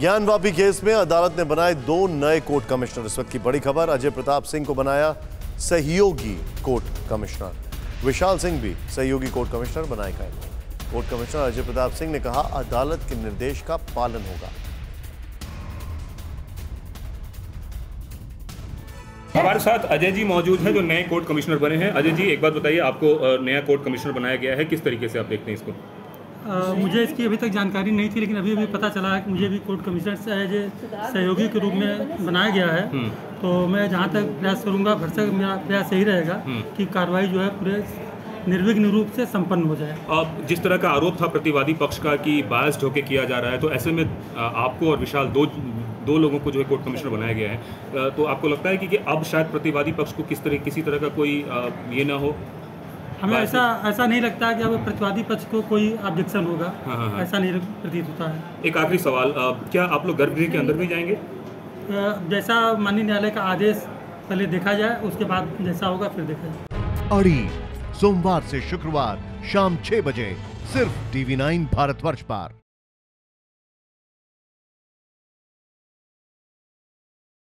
Gyanvapi case में अदालत ने बनाए दो नए कोर्ट कमिश्नर। इस वक्त की बड़ी खबर, अजय प्रताप सिंह को बनाया सहयोगी कोर्ट कमिश्नर। विशाल सिंह भी सहयोगी कोर्ट कमिश्नर बनाए गए। कोर्ट कमिश्नर अजय प्रताप सिंह ने कहा, अदालत के निर्देश का पालन होगा। हमारे साथ अजय जी मौजूद हैं, जो नए कोर्ट कमिश्नर बने हैं। अजय जी, एक बात बताइए, आपको नया कोर्ट कमिश्नर बनाया गया है, किस तरीके से आप देखते हैं इसको? अ, मुझे इसकी अभी तक जानकारी नहीं थी लेकिन अभी अभी पता चला है कि मुझे भी कोर्ट कमिश्नर से एज सहयोगी के रूप में बनाया गया है। तो मैं जहाँ तक प्रयास करूँगा भरसक मेरा प्रयास यही रहेगा कि कार्रवाई जो है पूरे निर्विघ्न रूप से संपन्न हो जाए। अब जिस तरह का आरोप था प्रतिवादी पक्ष का कि बायस होके किया जा रहा है तो ऐसे में आपको और विशाल दो दो लोगों को जो है कोर्ट कमिश्नर बनाया गया है। तो आपको लगता है कि, कि अब शायद प्रतिवादी पक्ष को किस तरह किसी तरह का कोई ये ना हो? हमें ऐसा ऐसा नहीं लगता कि अब प्रतिवादी पक्ष को कोई ऑब्जेक्शन होगा। हाँ, हाँ, हाँ। ऐसा नहीं प्रतीत होता है। एक आखिरी सवाल क्या आप लोग गर्भगृह के अंदर भी जाएँगे? जैसा माननीय न्यायालय का आदेश पहले देखा जाए उसके बाद जैसा होगा फिर देखा जाए। अड़ी सोमवार से शुक्रवार शाम छह बजे सिर्फ़ टीवी नाइन भारतवर्ष पर।